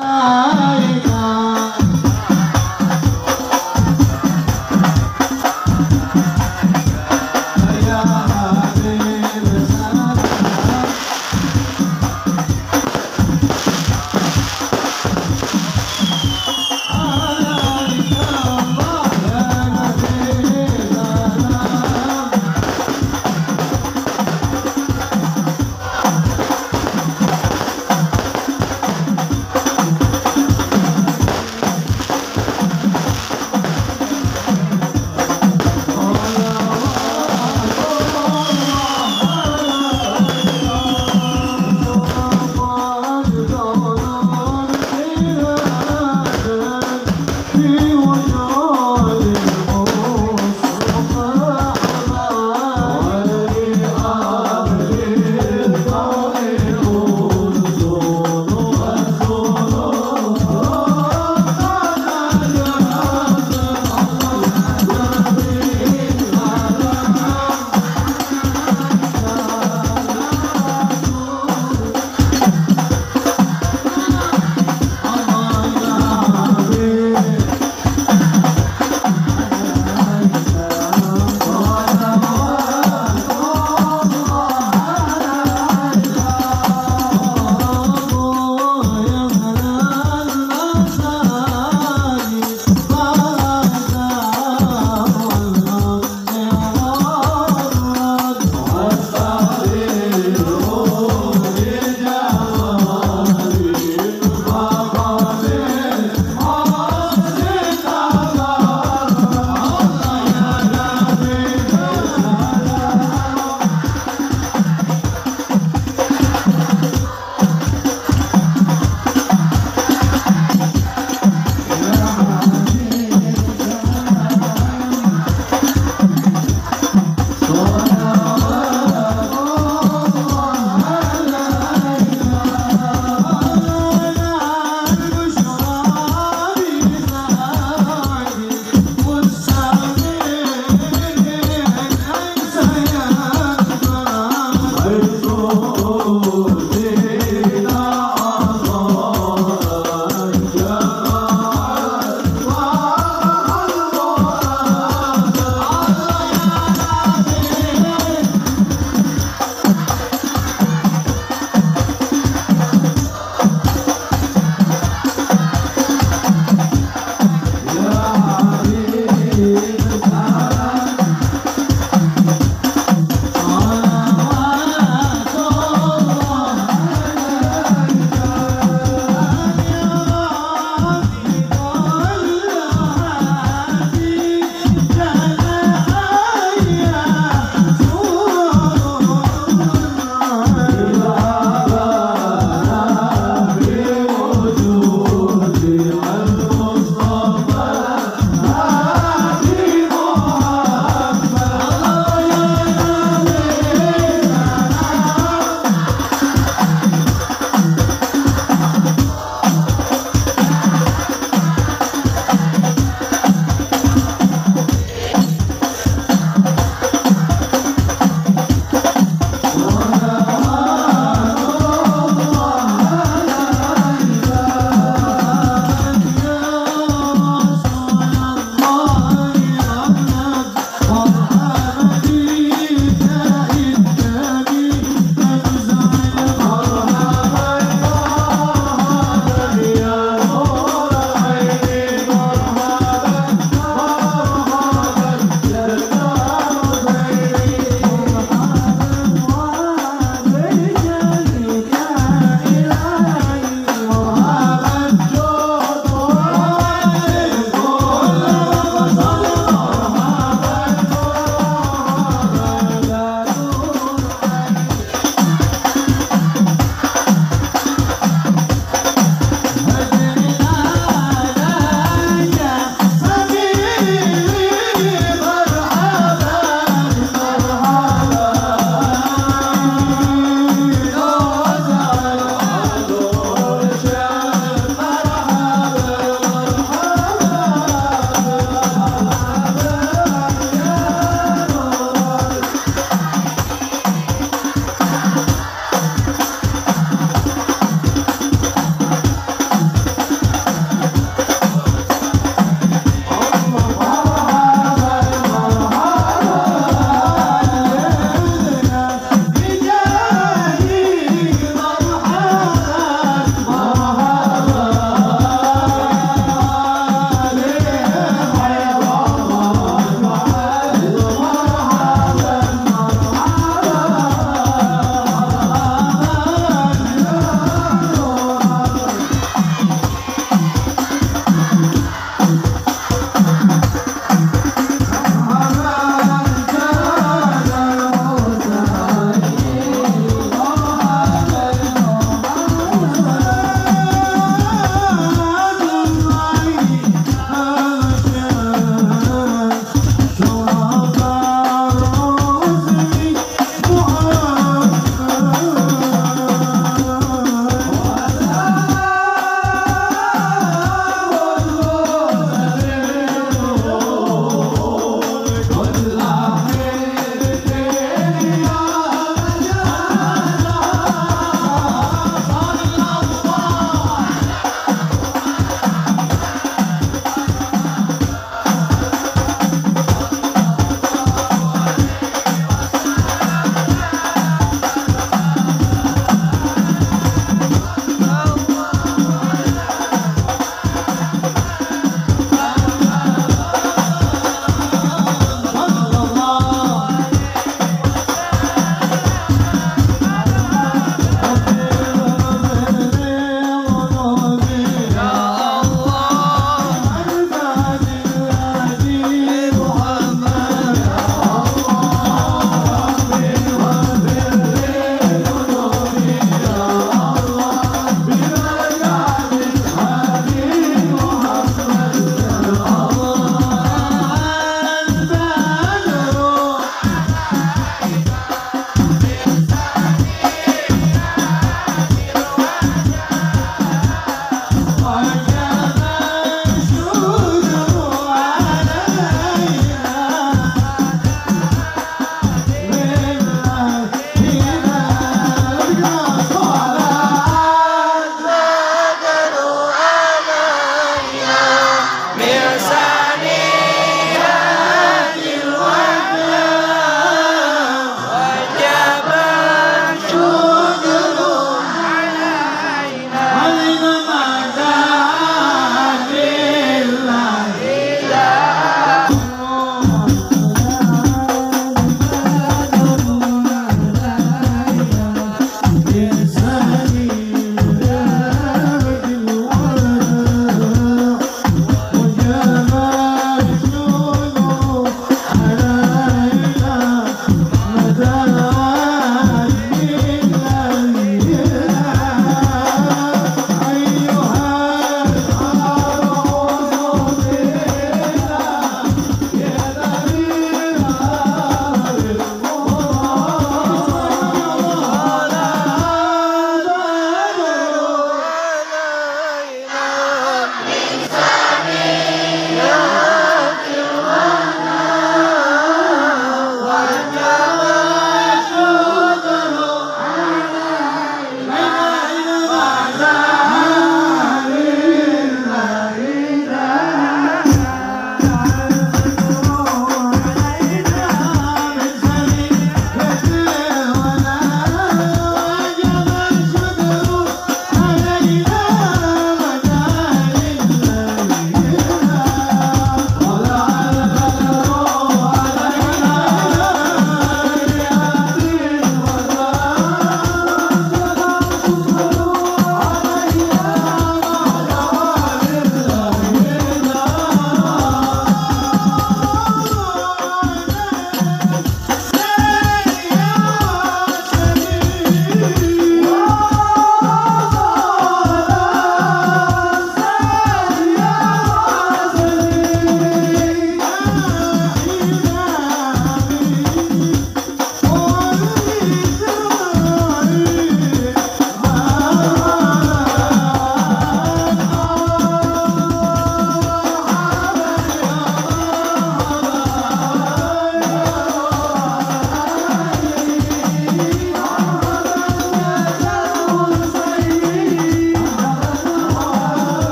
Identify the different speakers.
Speaker 1: Ah.